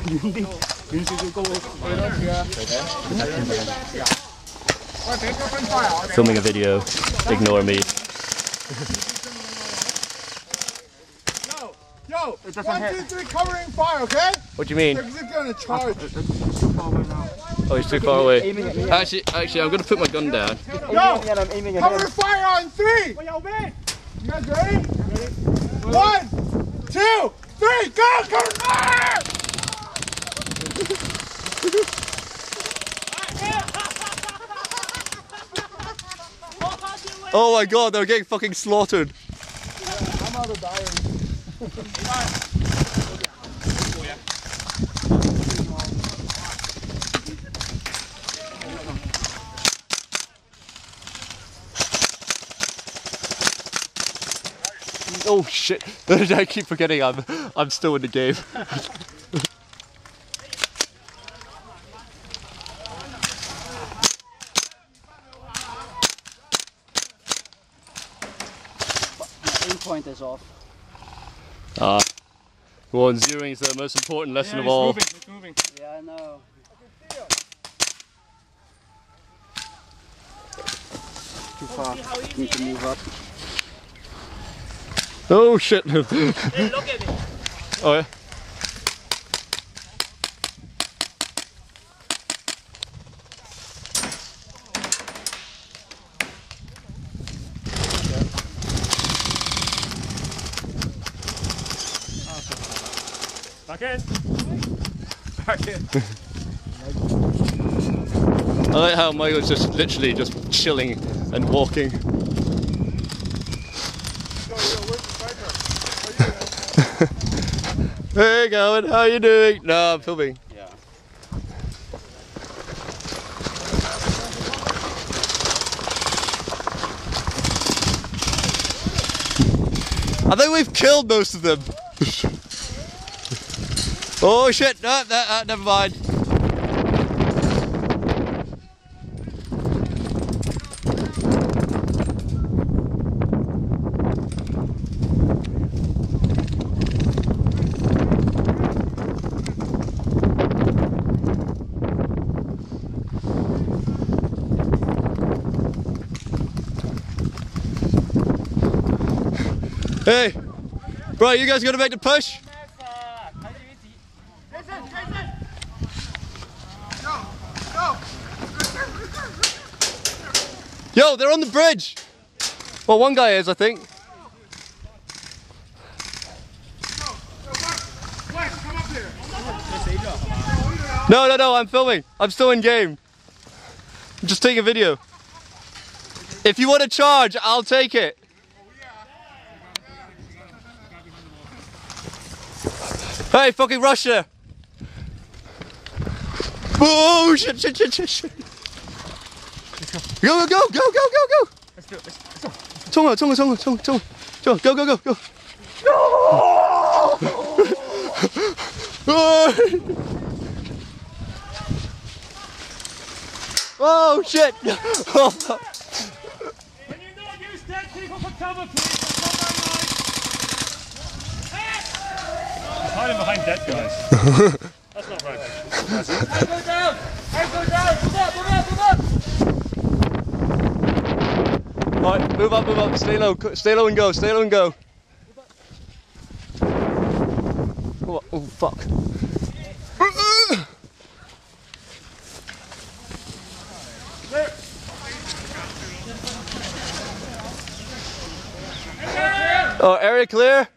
Filming a video. Ignore me. Yo, yo, one, two, three, covering fire, okay? What do you mean? Because it's gonna charge. Oh, he's too far away. Oh, actually, actually, I'm gonna put my gun down. Yo, cover fire on three. You guys ready? One, two, three, go! Cover fire! Oh my god, they're getting fucking slaughtered. I'm out of. Oh shit! I keep forgetting I'm I'm still in the game. point is off. Ah, go on. Zeroing is the most important lesson of all. Yeah, I know. Too far. Need to move up. Oh shit! Hey, look at me. oh yeah. Back in. Back in. I like how Michael's just literally just chilling and walking. hey, Gavin, how you doing? No, I'm filming. Yeah. I think we've killed most of them. Oh shit! No, no, no, never mind. Hey, bro, you guys gonna make the push? Yo, they're on the bridge. Well, one guy is, I think. No, no, no, I'm filming. I'm still in game. I'm just taking a video. If you want to charge, I'll take it. Hey, fucking Russia! Oh shit, shit, shit, shit, shit. Go, go, go, go, go, go, go! Let's do it, let's go. 冲啊，冲啊，冲啊，冲，冲，冲，go, go, go, go! Oh shit! Oh, fuck. Can you not use dead people for cover, please? That's not very nice. Hiding behind dead guys. move up, move up, stay low, stay low and go, stay low and go. Oh, oh fuck. Oh, area clear?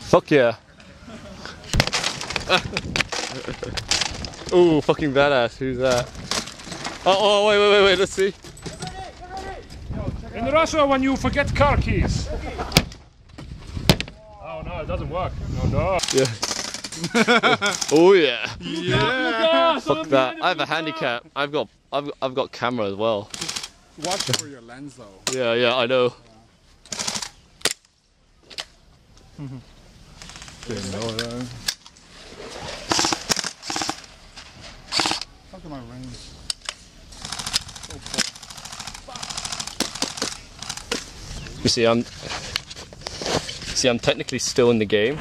Fuck yeah. Ooh, fucking badass. Who's that? Oh, oh, wait, wait, wait, wait, let's see. In Russia, when you forget car keys. Oh no, it doesn't work. No, no. Yeah. oh yeah. Yeah. Fuck that. I have a handicap. I've got I've I've got camera as well. Watch for your lens though. Yeah, yeah, I know. Didn't know that. Look at my rings. You see, I'm see, I'm technically still in the game,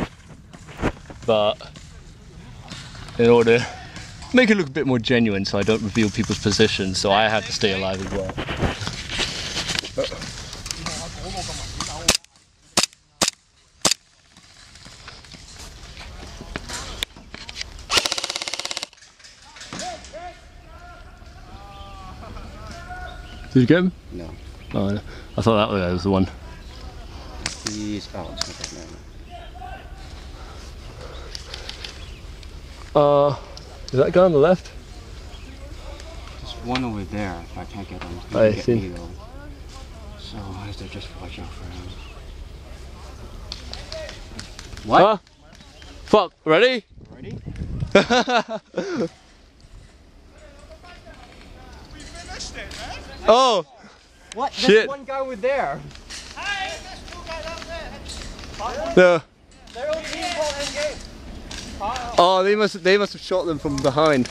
but in order to make it look a bit more genuine, so I don't reveal people's positions, so I have to stay alive as well. Did you get him? No. Oh, no. I thought that was the one. He's out. Uh, is that guy on the left? There's one over there. If I can't get him, he I can get see. me. So I have to just watch out for him. What? Huh? Fuck, ready? Ready? Oh, What? Shit. one guy over there. no. They're all being called in game. Oh, they must they must have shot them from behind.